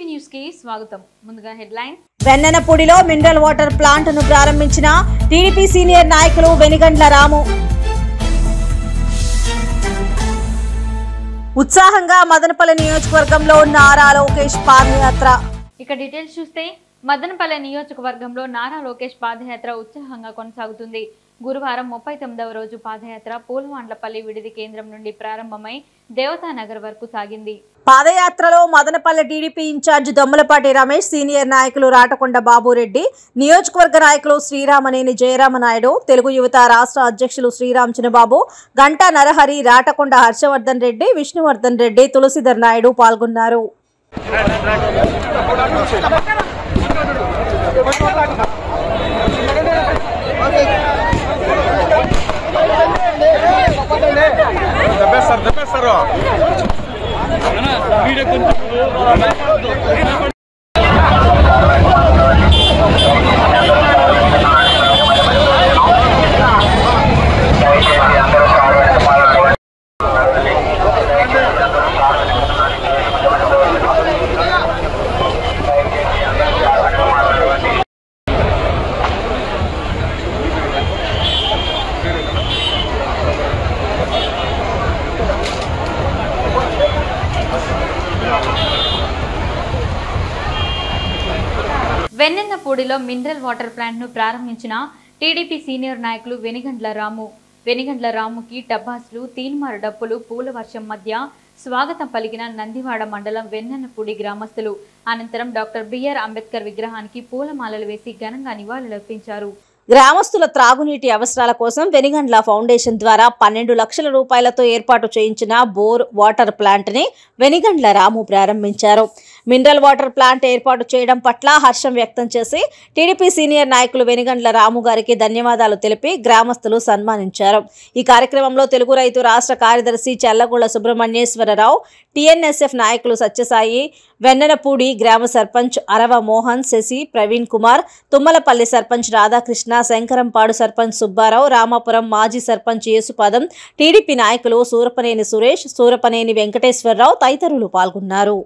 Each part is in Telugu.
టీవీ న్యూస్కి స్వాగతం. ముందుగా హెడ్లైన్. వెన్నెనపూడిలో మినరల్ వాటర్ ప్లాంట్ను ప్రారంభించిన టీడీపీ సీనియర్ నాయకులు వెనిగండ్ల రాము. ఉత్సాహంగా మదనపల్లి నియోజకవర్గంలో నారా లోకేష్ పాదయాత్ర. ఇక డీటెయిల్స్ చూస్తే మదనపల్లె నియోజకవర్గంలో నారా లోకేష్ పాదయాత్ర ఉత్సాహంగా కొనసాగుతుంది. గురువారం ముప్పై తొమ్మిదవ రోజు పాదయాత్ర పూలవాండ్లపల్లి విడిది కేంద్రం నుండి ప్రారంభమై దేవతానగర్ వరకు సాగింది. పాదయాత్రలో Madanapalle TDP incharge Dommalapati Ramesh senior నాయకులు రాటకొండ బాబురెడ్డి నియోజకవర్గ నాయకులు శ్రీరామనేని జయరామనాయుడు తెలుగు యువత రాష్ట్ర అధ్యక్షులు శ్రీరామ్ చిన్నబాబు గంటా నరహరి రాటకొండ హర్షవర్ధన్ రెడ్డి విష్ణువర్ధన్ రెడ్డి తులసిధర్ నాయుడు పాల్గొన్నారు. దెబ్బేస్తారు. దెబ్బేస్తారు పూడిలో మినరల్ వాటర్ ప్లాంట్ను ప్రారంభించిన టీడీపీ సీనియర్ నాయకులు వెనిగండ్ల రాము. వెనిగండ్ల రాముకి టపాసులు తీన్మారు డప్పులు పూల వర్షం మధ్య స్వాగతం పలికిన నందివాడ మండలం వెన్నెన్నపూడి గ్రామస్తులు. అనంతరం డాక్టర్ బిఆర్ అంబేద్కర్ విగ్రహానికి పూలమాలలు వేసి ఘనంగా నివాళులర్పించారు. గ్రామస్తుల త్రాగునీటి అవసరాల కోసం వెనిగండ్ల ఫౌండేషన్ ద్వారా పన్నెండు లక్షల రూపాయలతో ఏర్పాటు చేయించిన బోర్ వాటర్ ప్లాంట్ని వెనిగండ్ల రాము ప్రారంభించారు. మినరల్ వాటర్ ప్లాంట్ ఏర్పాటు చేయడం పట్ల హర్షం వ్యక్తం చేసి టీడీపీ సీనియర్ నాయకులు వెనిగండ్ల రాము గారికి ధన్యవాదాలు తెలిపి గ్రామస్తులు సన్మానించారు. ఈ కార్యక్రమంలో తెలుగు రైతు రాష్ట్ర కార్యదర్శి చల్లగొండ సుబ్రహ్మణ్యేశ్వరరావు టీఎన్ఎస్ఎఫ్ నాయకులు సత్యసాయి వెన్నెనపూడి గ్రామ సర్పంచ్ అరవ మోహన్ శశి ప్రవీణ్ కుమార్ తుమ్మలపల్లి సర్పంచ్ రాధాకృష్ణ శంకరంపాడు సర్పంచ్ సుబ్బారావు రామాపురం మాజీ సర్పంచ్ యేసుపదం టీడీపీ నాయకులు సూరపనేని సురేష్ సూరపనేని వెంకటేశ్వరరావు తదితరులు పాల్గొన్నారు.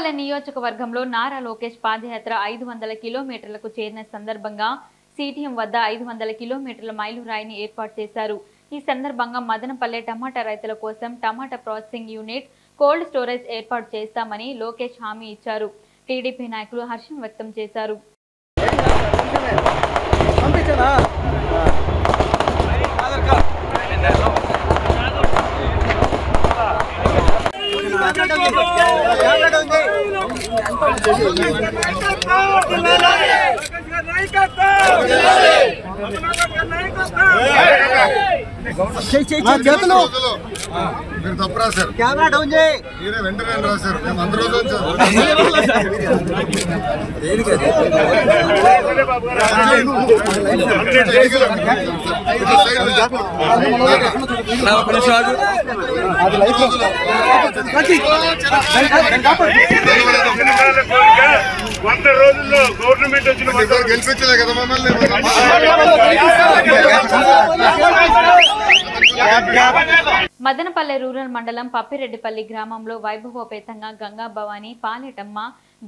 మదనపల్లె నియోజకవర్గంలో నారా లోకేష్ పాదయాత్ర ఐదు వందల కిలోమీటర్లకు చేరిన సందర్భంగా సిటిఎం వద్ద ఐదు వందల కిలోమీటర్ల మైలురాయిని ఏర్పాటు చేశారు. ఈ సందర్భంగా మదనపల్లె టమాటా రైతుల కోసం tomato processing unit cold storage ఏర్పాటు చేస్తామని లోకేష్ హామీ ఇచ్చారు. టీడీపీ నాయకులు హర్షం వ్యక్తం చేశారు. చేతులు మీరు తప్పు రాశారు. కెమెరా డౌన్ చేయి. మీరే వెంటనే రాశారు? మేము అందరూ వచ్చారు అది లైఫ్ వంద రోజుల్లో గవర్నమెంట్ వచ్చిన గెలిపించలే కదా మమ్మల్ని? మదనపల్లె రూరల్ మండలం పప్పిరెడ్డిపల్లి గ్రామంలో వైభవోపేతంగా గంగా భవాని పాలెటమ్మ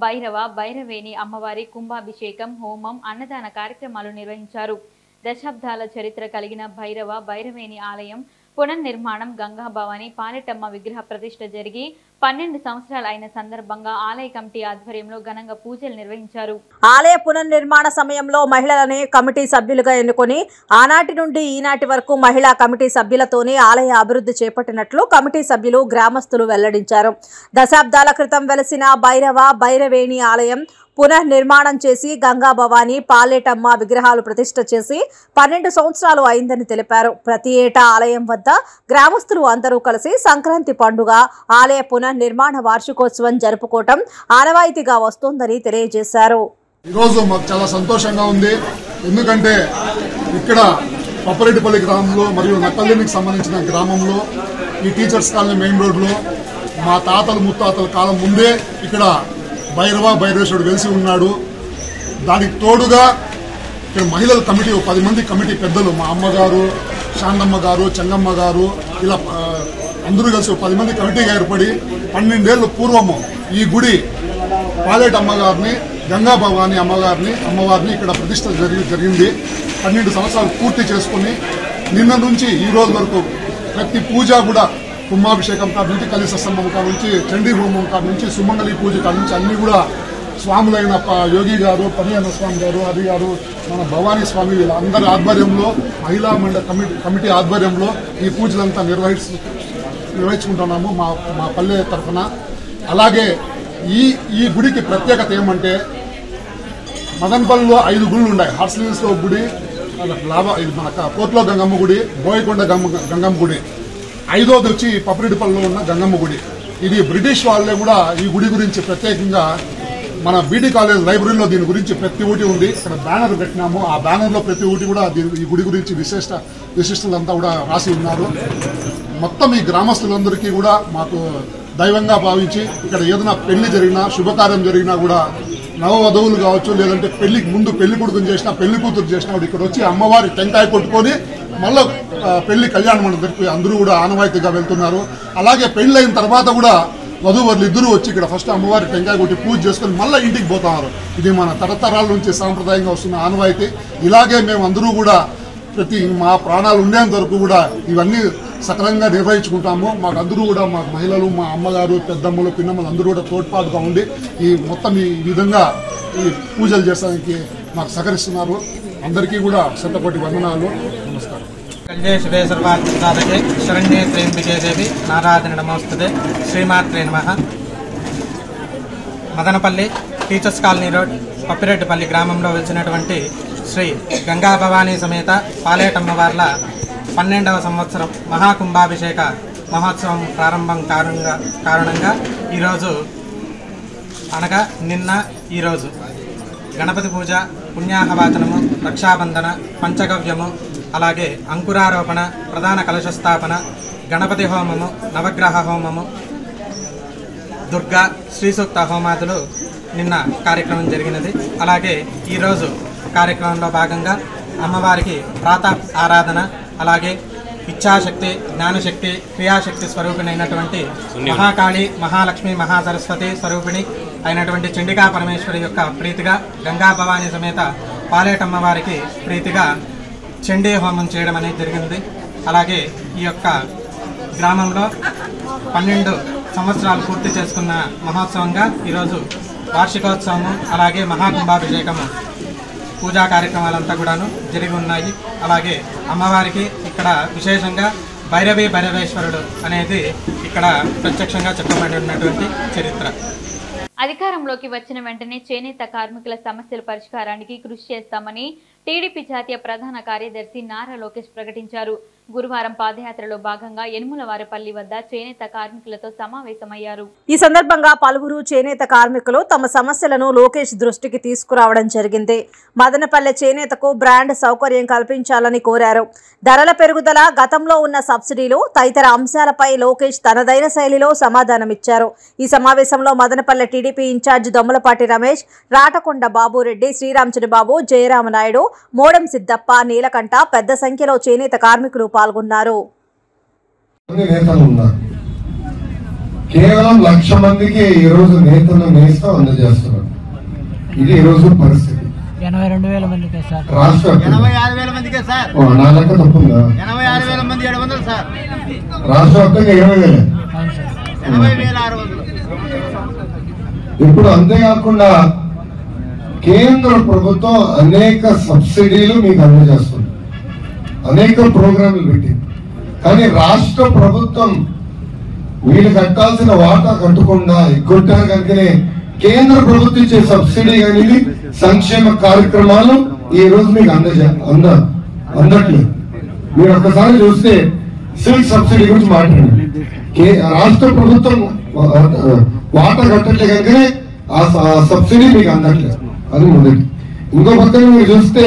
భైరవ భైరవేణి అమ్మవారి కుంభాభిషేకం హోమం అన్నదాన కార్యక్రమాలు నిర్వహించారు. దశాబ్దాల చరిత్ర కలిగిన భైరవ భైరవేణి ఆలయం పునర్నిర్మాణం గంగా భవాని పాలెటమ్మ విగ్రహ ప్రతిష్ఠ జరిగి పన్నెండు సంవత్సరాలు అయిన సందర్భంగా ఆలయ కమిటీ ఆధ్వర్యంలో ఘనంగా పూజలు నిర్వహించారు. ఆలయ పునర్నిర్మాణ సమయంలో మహిళలని కమిటీ సభ్యులుగా ఎన్నుకొని ఆనాటి నుండి ఈనాటి వరకు మహిళా కమిటీ సభ్యులతోనే ఆలయ అభివృద్ధి చేపట్టినట్లు కమిటీ సభ్యులు గ్రామస్తులు వెల్లడించారు. దశాబ్దాల క్రితం వెలసిన భైరవ భైరవేణి ఆలయం పునర్నిర్మాణం చేసి గంగా భవాని పాలేటమ్మ విగ్రహాలు ప్రతిష్ట చేసి పన్నెండు సంవత్సరాలు అయిందని తెలిపారు. ప్రతి ఏటా ఆలయం వద్ద గ్రామస్తులు అందరూ కలిసి సంక్రాంతి పండుగ ఆలయ నిర్మాణ వార్షికోత్సవం జరుపుకోవటం ఆనవాయితీగా వస్తోందని తెలియజేశారు. ఈరోజు మాకు చాలా సంతోషంగా ఉంది. ఎందుకంటే ఇక్కడ పప్పరెడ్డిపల్లి గ్రామంలో మరియు నక్కల్లినికి సంబంధించిన గ్రామంలో ఈ టీచర్స్ కాలనీ మెయిన్ రోడ్లో మా తాతలు ముత్తాతల కాలం ముందే ఇక్కడ భైరవ భైరవేశ్వరుడు వెలిసి ఉన్నాడు. దానికి తోడుగా ఇక్కడ మహిళల కమిటీ పది మంది కమిటీ పెద్దలు మా అమ్మగారు శాంతమ్మ గారు చెంగమ్మ గారు ఇలా అందరూ కలిసి పది మంది కమిటీగా ఏర్పడి పన్నెండేళ్ళ పూర్వము ఈ గుడి పాలేటి అమ్మగారిని గంగా భవాని అమ్మగారిని అమ్మవారిని ఇక్కడ ప్రతిష్ట జరిగి జరిగింది. పన్నెండు సంవత్సరాలు పూర్తి చేసుకుని నిన్న నుంచి ఈ రోజు వరకు ప్రతి పూజ కూడా కుంభాభిషేకం కాడ నుంచి కలిసస్తంభం కాడ నుంచి చండీ హోమం కాడ నుంచి సుమంగళి పూజ కాడ నుంచి అన్ని కూడా స్వాములైన యోగి గారు పరియాణ స్వామి గారు హరి గారు మన భవానీ స్వామి వీళ్ళందరి ఆధ్వర్యంలో మహిళా మండలి కమిటీ కమిటీ ఆధ్వర్యంలో ఈ పూజలంతా నిర్వహిస్తు నిర్వహించుకుంటున్నాము మా మా పల్లె తరఫున. అలాగే ఈ ఈ గుడికి ప్రత్యేకత ఏమంటే మదన్పల్లిలో ఐదు గుళ్ళు ఉన్నాయి. హార్స్లీవ్స్ గుడి లాభ ఇది మన కోట్లో గంగమ్మ గుడి బోయకొండ గంగమ్మ గంగమ్మ గుడి. ఐదోది వచ్చి పప్పిరెడ్డిపల్లిలో ఉన్న గంగమ్మ గుడి. ఇది బ్రిటిష్ వాళ్ళే కూడా ఈ గుడి గురించి ప్రత్యేకంగా మన బీడి కాలేజ్ లైబ్రరీలో దీని గురించి ప్రతి ఊటి ఉంది. ఇక్కడ బ్యానర్ పెట్టినాము. ఆ బ్యానర్లో ప్రతి ఊటి కూడా ఈ గుడి గురించి విశిష్ట విశిష్టలంతా కూడా రాసి ఉన్నారు. మొత్తం ఈ గ్రామస్తులందరికీ కూడా మాకు దైవంగా భావించి ఇక్కడ ఏదైనా పెళ్ళి జరిగినా శుభకార్యం జరిగినా కూడా నవవధువులు కావచ్చు లేదంటే పెళ్ళికి ముందు పెళ్ళి కొడుకుని చేసినా పెళ్ళి కూతురు చేసినా ఇక్కడ వచ్చి అమ్మవారి టెంకాయ కొట్టుకొని మళ్ళీ పెళ్ళి కళ్యాణ మండపం జరిపి అందరూ కూడా ఆనవాయితీగా వెళ్తున్నారు. అలాగే పెళ్ళి అయిన తర్వాత కూడా వధువరులు ఇద్దరు వచ్చి ఇక్కడ ఫస్ట్ అమ్మవారి టెంకాయ కొట్టి పూజ చేసుకొని మళ్ళీ ఇంటికి పోతున్నారు ఇది మన తరతరాల నుంచి సాంప్రదాయంగా వస్తున్న ఆనవాయితీ. ఇలాగే మేము అందరూ కూడా ప్రతి మా ప్రాణాలు ఉండేంత వరకు కూడా ఇవన్నీ సకలంగా నిర్వహించుకుంటాము. మాకు అందరూ కూడా మా మహిళలు మా అమ్మగారు పెద్దమ్మలు పిన్నమ్మలు అందరూ కూడా తోడ్పాటుగా ఉండి ఈ మొత్తం ఈ విధంగా ఈ పూజలు చేసడానికి మాకు సహకరిస్తున్నారు. అందరికీ కూడా శతకోటి వందనాలు. నమస్కారం. కళ్యే శివే సర్వాత్మసాధకే శరణ్యే త్రయంబికే దేవి నారాధన నమోస్తుదే శ్రీమాత్రే నమ. Madanapalli teachers colony road Pappireddipalli గ్రామంలో వెలిసినటువంటి శ్రీ గంగా భవానీ సమేత పాలేటమ్మవార్ల పన్నెండవ సంవత్సరం మహాకుంభాభిషేక మహోత్సవం ప్రారంభం కారణంగా కారణంగా ఈరోజు అనగా నిన్న ఈరోజు. గణపతి పూజ పుణ్యాహవాచనము రక్షాబంధన పంచగవ్యము అలాగే అంకురారోపణ ప్రధాన కలశస్థాపన గణపతి హోమము నవగ్రహ హోమము దుర్గా శ్రీ సూక్త హోమాదులు నిన్న కార్యక్రమం జరిగినది. అలాగే ఈరోజు కార్యక్రమంలో భాగంగా అమ్మవారికి ప్రాత ఆరాధన అలాగే ఇచ్ఛాశక్తి జ్ఞానశక్తి క్రియాశక్తి స్వరూపిణి అయినటువంటి మహాకాళి మహాలక్ష్మి మహాసరస్వతి స్వరూపిణి అయినటువంటి చండికా పరమేశ్వరి యొక్క ప్రీతిగా గంగా భవాని సమేత పాలేటమ్మ వారికి ప్రీతిగా చెండే హోమం చేయడం అనేది జరిగింది అలాగే ఈ యొక్క గ్రామంలో పన్నెండు సంవత్సరాలు పూర్తి చేసుకున్న మహోత్సవంగా ఈరోజు వార్షికోత్సవము అలాగే మహాకుంభాభిషేకము పూజా కార్యక్రమాలంతా కూడాను జరిగి ఉన్నాయి. అలాగే అమ్మవారికి ఇక్కడ విశేషంగా భైరవి భైరవేశ్వరుడు అనేది ఇక్కడ ప్రత్యక్షంగా చెప్పబడి ఉన్నటువంటి చరిత్ర. అధికారంలోకి వచ్చిన వెంటనే చేనేత కార్మికుల సమస్యల పరిష్కారానికి కృషి చేస్తామని టీడీపీ జాతీయ ప్రధాన కార్యదర్శి నారా లోకేష్ ప్రకటించారు. గురువారం పాదయాత్రలో భాగంగా యనుమలవారిపల్లి వద్ద చేనేత కార్మికులతో సమావేశమయ్యారు. ఈ సందర్భంగా పలువురు చేనేత కార్మికులు తమ సమస్యలను లోకేష్ దృష్టికి తీసుకురావడం జరిగింది. మదనపల్లె చేనేతకు బ్రాండ్ సౌకర్యం కల్పించాలని కోరారు. ధరల పెరుగుదల గతంలో ఉన్న సబ్సిడీలు తదితర అంశాలపై లోకేష్ తనదైన శైలిలో సమాధానమిచ్చారు. ఈ సమావేశంలో మదనపల్లె టీడీపీ ఇన్ఛార్జ్ దొమ్మలపాటి రమేష్ రాటకొండ బాబురెడ్డి శ్రీరామచంద్రబాబు జయరామనాయుడు మోడం సిద్దప్ప నీలకంఠ పెద్ద సంఖ్యలో చేనేత కార్మికులు పాల్గొన్నారు. కేవలం లక్ష మందికి ఈ రోజు నేతలు నేస్తం అందజేస్తున్నారు. ఇది ఈ రోజు పరిస్థితి. ఎనభై రెండు వేల మందికి సార్. రాష్ట్ర ఎనభై ఆరు వేల మందికే సార్. ఓ, నా లెక్క తప్పుందా? ఎనభై ఆరు వేల మంది ఏడు వందలు సార్. రాష్ట్ర వ్యాప్తంగా ఇరవై వేలే. ఎనభై వేల ఆరు వందలు. ఇప్పుడు అంతేకాకుండా కేంద్ర ప్రభుత్వం అనేక సబ్సిడీలు మీకు అందజేస్తుంది. అనేక ప్రోగ్రాంలు పెట్టింది. కానీ రాష్ట్ర ప్రభుత్వం వీళ్ళు కట్టాల్సిన వాటా కట్టకుండా ఎగ్గొట్టారు కనుకనే కేంద్ర ప్రభుత్వం ఇచ్చే సబ్సిడీ అనేది సంక్షేమ కార్యక్రమాలు ఈ రోజు మీకు అందజే అంద అందట్లేదు మీరు ఒక్కసారి చూస్తే సిల్క్ సబ్సిడీ గురించి మాట్లాడండి. కే- రాష్ట్ర ప్రభుత్వం వాటా కట్టట్లే కనుకనే ఆ ఆ సబ్సిడీ మీకు అందట్లేదు అది మొదటి. ఇంకో పక్కన మీరు చూస్తే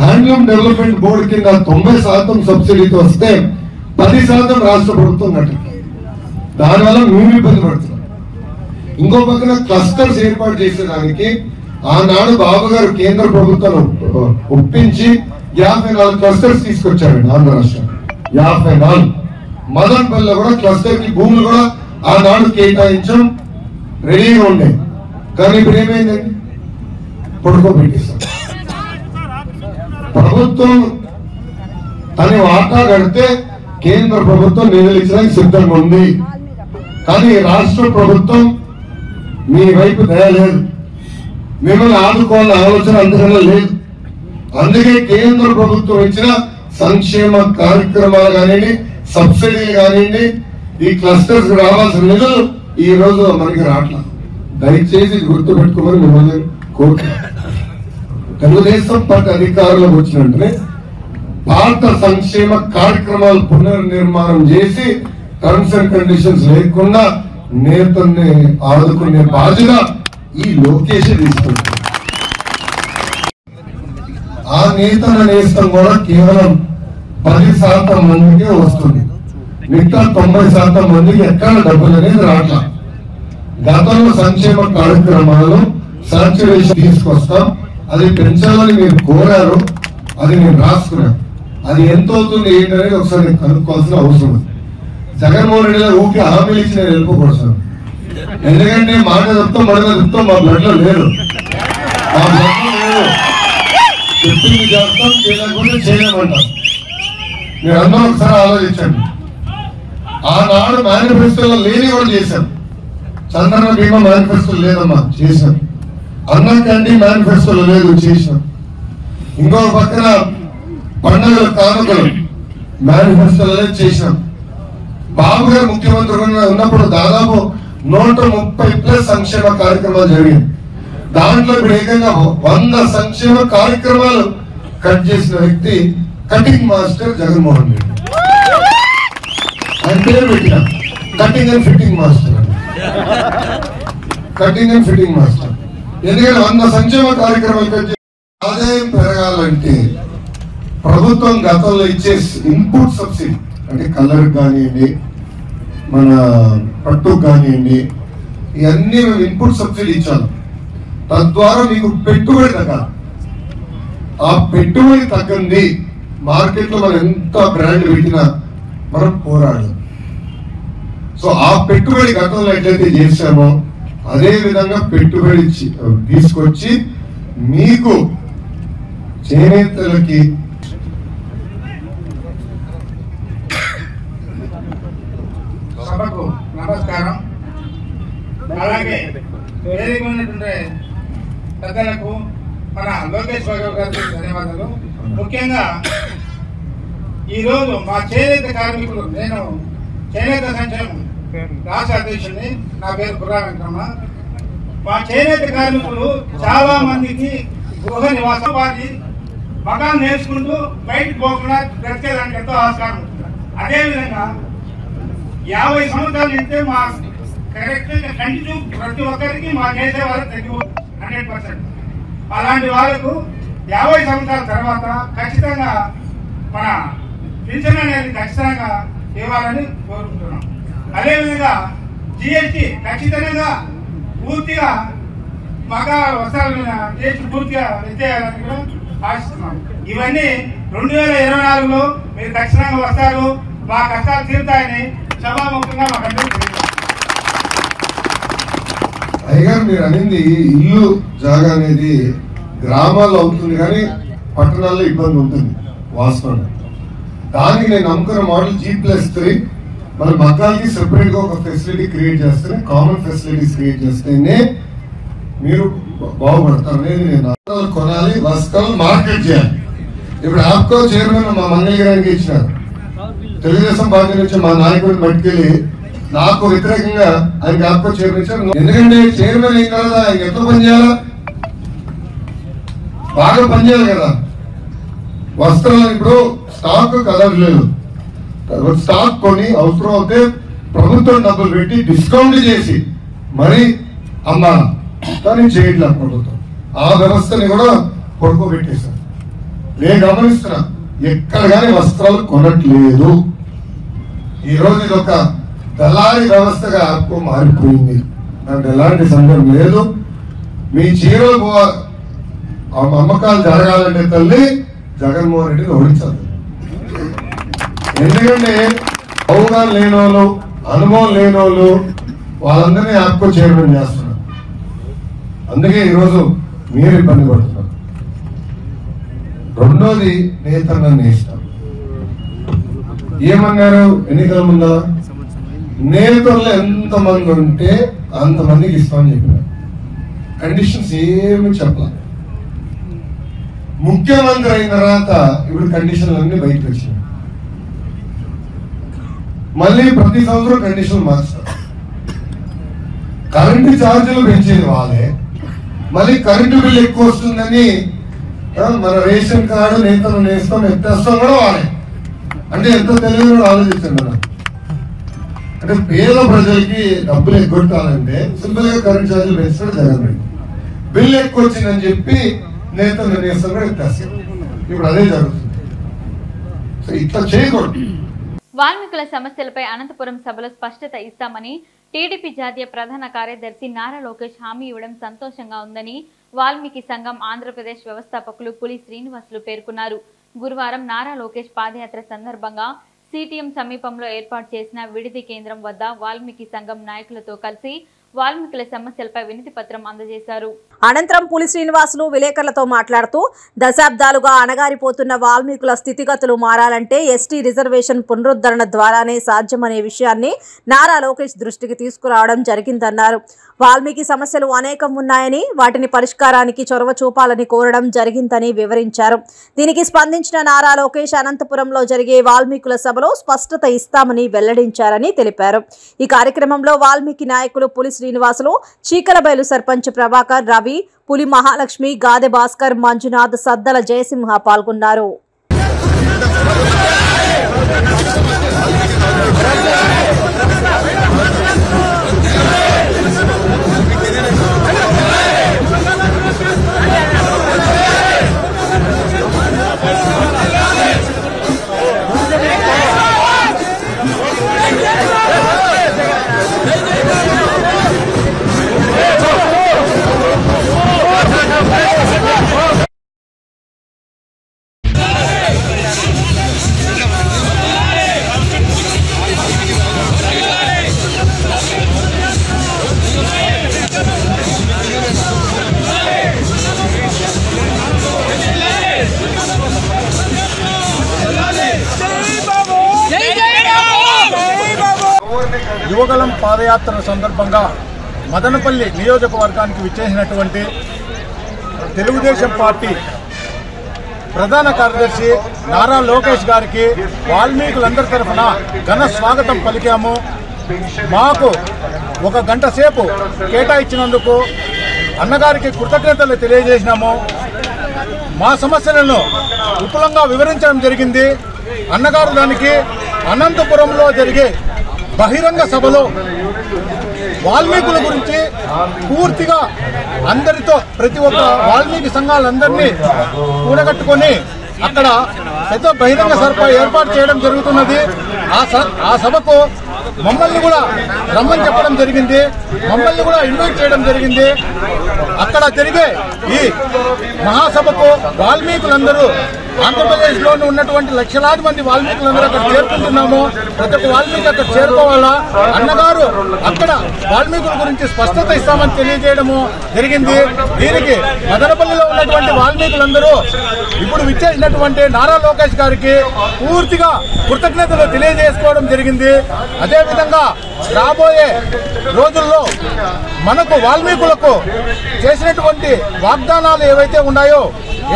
హ్యాండ్లూమ్ డెవలప్మెంట్ బోర్డు కింద తొంభై శాతం సబ్సిడీతో వస్తే పది శాతం రాష్ట్ర ప్రభుత్వం కట్టట్లేదు దానివల్ల మేము ఇబ్బంది పడుతున్నాం ఇంకో పక్కన క్లస్టర్స్ ఏర్పాటు చేసేదానికి ఆనాడు బాబు గారు కేంద్ర ప్రభుత్వం ఒప్పించి యాభై నాలుగు క్లస్టర్స్ తీసుకొచ్చారండి ఆంధ్ర రాష్ట్రం. యాభై నాలుగు. మదన్పల్లిలో కూడా క్లస్టర్కి భూములు కూడా ఆనాడు కేటాయించడం రెడీగా ఉండే. కానీ ఇప్పుడు ఏమైందండి? పడుకోబెట్టేస్తాం ప్రభుత్వం తన వాటా కడితే కేంద్ర ప్రభుత్వం నిధులు ఇచ్చడానికి సిద్ధంగా ఉంది. కానీ రాష్ట్ర ప్రభుత్వం మీ వైపు దయలేదు మిమ్మల్ని ఆదుకోవాలన్న ఆలోచన అందుకనే లేదు. అందుకే కేంద్ర ప్రభుత్వం ఇచ్చిన సంక్షేమ కార్యక్రమాలు కానివ్వండి సబ్సిడీలు కానివ్వండి ఈ క్లస్టర్స్ రావాల్సిన నిధులు ఈ రోజు మనకి రావట్లేదు దయచేసి గుర్తుపెట్టుకోమని మిమ్మల్ని కోరుతున్నాను. తెలుగుదేశం పార్టీ అధికారంలోకి వచ్చిన వెంటనే పాత సంక్షేమ కార్యక్రమాలు పునర్నిర్మాణం చేసి టర్మ్స్ అండ్ కండిషన్స్ లేకుండా నేతల్ని ఆదుకునే బాధ్యత ఈ లోకేషన్ తీసుకుంటారు ఆ నేతల నేస్తం కూడా కేవలం పది శాతం మందికే వస్తుంది. మిగతా తొంభై శాతం మందికి ఎక్కడ డబ్బులు అనేది రావట్లా గతంలో సంక్షేమ కార్యక్రమాలు సాచురేషన్ తీసుకొస్తాం. అది పెంచాలని మీరు కోరారు అది నేను రాసుకున్నాను అది ఎంత అవుతుంది ఏంటనేది ఒకసారి నేను కనుక్కోవాల్సిన అవసరం ఉంది. జగన్మోహన్ రెడ్డి గారు ఊరికి హామీలు ఇచ్చి నేను వెళ్ళిపోకూడదు ఎందుకంటే మాట చెప్తాం మడగ చెప్తాం మా బ్లడ్లో లేదు. మా బ్లడ్లో లేదు. చెప్పింది చేస్తాం చేయకుండా చేయమంటాం మీరు అందరూ ఒకసారి ఆలోచించండి. ఆనాడు మేనిఫెస్టోలో లేని కూడా చేశాం చంద్రన బీమా మేనిఫెస్టో లేదమ్మా చేశాం అన్నా క్యాంటీన్ మేనిఫెస్టోలో లేదు చేశాం ఇంకో పక్కన పండుగలు కానుకలు మేనిఫెస్టోలో చేశాం బాబు గారు ముఖ్యమంత్రి ఉన్నప్పుడు దాదాపు నూట ముప్పై ప్లస్ సంక్షేమ కార్యక్రమాలు జరిగింది దాంట్లో ఇప్పుడు ఏకంగా వంద సంక్షేమ కార్యక్రమాలు కట్ చేసిన వ్యక్తి కటింగ్ మాస్టర్ జగన్మోహన్ రెడ్డి. ఆయన పేరు పెట్టిన. Cutting and fitting master. Cutting and fitting master. ఎందుకంటే వంద సంక్షేమ కార్యక్రమాలు ఆదాయం పెరగాలంటే ప్రభుత్వం గతంలో ఇచ్చే ఇన్పుట్ సబ్సిడీ అంటే కలర్ కానివ్వండి మన పట్టు కానివ్వండి ఇవన్నీ మేము ఇన్పుట్ సబ్సిడీ ఇచ్చాము. తద్వారా మీకు పెట్టుబడి తగ్గాలి. ఆ పెట్టుబడి తగ్గండి మార్కెట్లో మనం ఎంత బ్రాండ్ పెట్టినా మనం పోరాడాలి. సో ఆ పెట్టుబడి గతంలో ఎట్లయితే చేశామో అదే విధంగా పెట్టుబడి తీసుకొచ్చి మీకు చేనేతలకి సభకు నమస్కారం. అలాగే వేదిక పెద్దలకు మన లోకేష్ బాబు గారికి ధన్యవాదాలు. ముఖ్యంగా ఈరోజు మా చేనేత కార్మికులు నేను చేనేత సంక్షేమం రాష్ట్ర అధ్యక్షుడిని నా పేరు బుర్రా వెంకమ్మ మా చేనేత కార్మికులు చాలా మందికి గృహ నివాసం వారి మకాన్ నేర్చుకుంటూ బయటకు పోకుండా బ్రతికేదానికి ఎంతో ఆస్కారం ఉంటుంది అదేవిధంగా యాభై సంవత్సరాలు ఇస్తే మా కరెక్ట్ కంటిన్యూ ప్రతి ఒక్కరికి మా చేసే వాళ్ళకి తగ్గిపోతుంది హండ్రెడ్ పర్సెంట్. అలాంటి వాళ్ళకు యాభై సంవత్సరాల తర్వాత ఖచ్చితంగా మన పింఛన్ అనేది ఖచ్చితంగా ఇవ్వాలని కోరుకుంటున్నాం. అదేవిధంగా జిఎస్టి ఖచ్చితంగా పూర్తిగా మగ వస్త్రాల మీద చేసి పూర్తిగా ఎత్తేయాలని కూడా ఆశిస్తున్నాం. ఇవన్నీ రెండు వేల ఇరవై నాలుగులో మీరు ఖచ్చితంగా వస్తారు. మా కష్టాలు తీరుతాయని సభాముఖంగా మాకందరూ అయ్యగారు మీరు అనేది ఇల్లు జాగా అనేది గ్రామాల్లో అవుతుంది కానీ పట్టణాల్లో ఇబ్బంది ఉంటుంది వాస్తవం దానికి నేను నమ్ముకున్న మోడల్ జీ ప్లస్ త్రీ మన మగ్గాలకి సెపరేట్గా ఒక ఫెసిలిటీ క్రియేట్ చేస్తే కామన్ ఫెసిలిటీస్ క్రియేట్ చేస్తేనే మీరు బాగుపడతారు. అనేది నేను కొనాలి వస్త్రాలు మార్కెట్ చేయాలి. ఇప్పుడు ఆప్కో చైర్మన్ మా మంగళగిరానికి ఇచ్చినారు. తెలుగుదేశం పార్టీ నుంచి మా నాయకుడిని పట్టుకెళ్ళి నాకు వ్యతిరేకంగా ఆయన ఆప్కో చైర్మన్ ఇచ్చారు. ఎందుకంటే చైర్మన్ ఏం కదా ఆయన ఎంత పని చేయాలా? బాగా పనిచేయాలి కదా. వస్త్రాలు ఇప్పుడు స్టాక్ కదలలేదు స్టాక్ కొని అవసరం అయితే ప్రభుత్వం డబ్బులు పెట్టి డిస్కౌంట్ చేసి మరి అమ్మ కానీ చేయట్లేదు ప్రభుత్వం. ఆ వ్యవస్థని కూడా పడుకోబెట్టేశారు. నేను గమనిస్తున్నా ఎక్కడ కానీ వస్త్రాలు కొనట్లేదు. ఈరోజు ఇది ఒక దళారి వ్యవస్థగా ఆప్కో మారిపోయింది. నాకు ఎలాంటి సందర్భం లేదు. మీ చీరలు అమ్మకాలు జరగాలంటే తల్లి జగన్మోహన్ రెడ్డిని ఓడించాలి. ఎందుకంటే అవగాహన లేని వాళ్ళు అనుభవం లేని వాళ్ళు వాళ్ళందరినీ ఆప్కో చేయడం చేస్తున్నారు. అందుకే ఈరోజు మీరు ఇబ్బంది పడుతున్నారు. రెండోది నేతన్న ఇష్టం ఏమన్నారు? ఎన్నికల ముందా? నేతల్లో ఎంతమంది ఉంటే అంతమందికి ఇస్తామని చెప్పినారు. కండిషన్స్ ఏమి చెప్పాలి. ముఖ్యమంత్రి అయిన తర్వాత ఇప్పుడు కండిషన్లన్నీ బయటకు వచ్చినాయి. మళ్ళీ ప్రతి సంవత్సరం కండిషన్ మార్చారు కరెంటు ఛార్జీలు పెంచేది వాళ్ళే. మళ్ళీ కరెంటు బిల్ ఎక్కువ వస్తుందని మన రేషన్ కార్డు నేతలు నేస్తాం ఎత్తేస్తాం కూడా వాళ్ళే. అంటే ఎంత తెలియదు కూడా ఆలోచించండి మనం. అంటే పేద ప్రజలకి డబ్బులు ఎగ్గొట్టాలంటే సింపుల్గా కరెంట్ ఛార్జీలు పెంచడం జగన్ బిల్ ఎక్కువ వచ్చిందని చెప్పి నేతలు నేస్తాం కూడా ఎత్తేస్తాం ఇప్పుడు అదే జరుగుతుంది. సో ఇట్లా చేయకూడదు. వాల్మీకుల సమస్యలపై అనంతపురం సభలో స్పష్టత ఇస్తామని టీడీపీ జాతీయ ప్రధాన కార్యదర్శి నారా లోకేష్ హామీ ఇవ్వడం సంతోషంగా ఉందని వాల్మీకి సంఘం ఆంధ్రప్రదేశ్ వ్యవస్థాపకులు పులి శ్రీనివాసులు పేర్కొన్నారు. గురువారం నారా లోకేష్ పాదయాత్ర సందర్భంగా సిటిఎం సమీపంలో ఏర్పాటు చేసిన విడిది కేంద్రం వద్ద వాల్మీకి సంఘం నాయకులతో కలిసి వాల్మీకుల సమస్యలపై వినతి పత్రం అందజేశారు. అనంతరం పులి శ్రీనివాసులు విలేకరులతో మాట్లాడుతూ దశాబ్దాలుగా అణగారిపోతున్న వాల్మీకుల స్థితిగతులు మారాలంటే ఎస్టీ రిజర్వేషన్ పునరుద్ధరణ ద్వారానే సాధ్యమనే విషయాన్ని నారా లోకేష్ దృష్టికి తీసుకురావడం జరిగిందన్నారు. వాల్మీకి సమస్యలు అనేకం ఉన్నాయని వాటిని పరిష్కారానికి చొరవ చూపాలని కోరడం జరిగిందని వివరించారు. దీనికి స్పందించిన నారా లోకేష్ అనంతపురంలో జరిగే వాల్మీకుల సభలో స్పష్టత ఇస్తామని వెల్లడించారని తెలిపారు. ఈ కార్యక్రమంలో వాల్మీకి నాయకులు పులి శ్రీనివాసులు చీకలబయలు సర్పంచ్ ప్రభాకర్ రవి పులి మహాలక్ష్మి గాదె భాస్కర్ మంజునాథ్ సద్దల జయసింహ పాల్గొన్నారు. పాదయాత్ర సందర్భంగా మదనపల్లి నియోజకవర్గానికి విచ్చేసినటువంటి తెలుగుదేశం పార్టీ ప్రధాన కార్యదర్శి నారా లోకేష్ గారికి వాల్మీకులందరి తరఫున ఘన స్వాగతం పలికాము. మాకు ఒక గంట సేపు కేటాయించినందుకు అన్నగారికి కృతజ్ఞతలు తెలియజేసినాము. మా సమస్యలను విపులంగా వివరించడం జరిగింది. అన్నగారు దానికి అనంతపురంలో జరిగే బహిరంగ సభలో వాల్మీకుల గురించి పూర్తిగా అందరితో ప్రతి ఒక్క వాల్మీకి సంఘాలందరినీ కూడగట్టుకొని అక్కడ పెద్ద బహిరంగ సభ ఏర్పాటు చేయడం జరుగుతున్నది. ఆ ఆ సభకు మమ్మల్ని కూడా రమ్మని చెప్పడం జరిగింది. మమ్మల్ని కూడా ఇన్వైట్ చేయడం జరిగింది. అక్కడ జరిగే ఈ మహాసభకు వాల్మీకులందరూ ఆంధ్రప్రదేశ్లోని ఉన్నటువంటి లక్షలాది మంది వాల్మీకులందరూ అక్కడ చేరుకుంటున్నాము. ప్రతి ఒక్క వాల్మీకి అక్కడ చేరుకోవాలా? అన్నగారు అక్కడ వాల్మీకుల గురించి స్పష్టత ఇస్తామని తెలియజేయడము జరిగింది. దీనికి మదనపల్లిలో ఉన్నటువంటి వాల్మీకులందరూ ఇప్పుడు విచ్చేసినటువంటి నారా లోకేష్ గారికి పూర్తిగా కృతజ్ఞతలు తెలియజేసుకోవడం జరిగింది. అదేవిధంగా రాబోయే రోజుల్లో మనకు వాల్మీకులకు చేసినటువంటి వాగ్దానాలు ఏవైతే ఉన్నాయో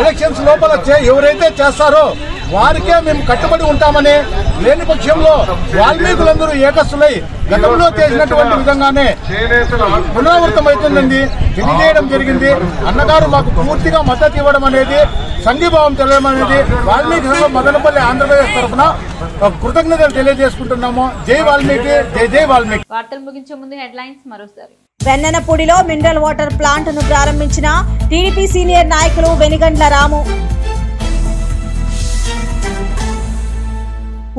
ఎలక్షన్స్ లోపల ఎవరైతే చేస్తారో వారికే మేము కట్టుబడి ఉంటామని లేని పక్షంలో వాల్మీకులందరూ ఏకస్సులై గతంలో చేసినటువంటి విధంగానే పునరావృతమవుతుందండి. తెలియజేయడం జరిగింది. అన్నగారు మాకు పూర్తిగా మద్దతు ఇవ్వడం అనేది సంఘీభావం తెలియడం అనేది వాల్మీకి సంఘం మదనపల్లి ఆంధ్రప్రదేశ్ తరఫున కృతజ్ఞతలు తెలియజేసుకుంటున్నాము. జై వాల్మీకి జై జై వాల్మీకి. వార్తలు ముగించే ముందు హెడ్లైన్స్ మరోసారి. వెన్నెనపూడిలో మినరల్ వాటర్ ప్లాంట్ను ప్రారంభించిన టీడీపీ సీనియర్ నాయకులు వెనిగండ్ల రాము.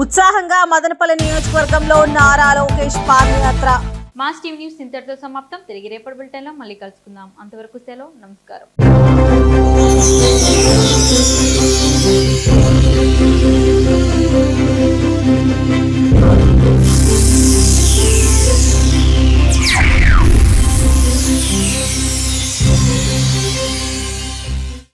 ఉత్సాహంగా మదనపల్లి నియోజకవర్గంలో నారా లోకేష్ పాదయాత్ర. మాస్ టీవీ న్యూస్ ఇంతటితో సమాప్తం. తిరిగి రేపటి బులెటిన్లో మళ్ళీ కలుసుకుందాం. అంతవరకు సెలవు నమస్కారం.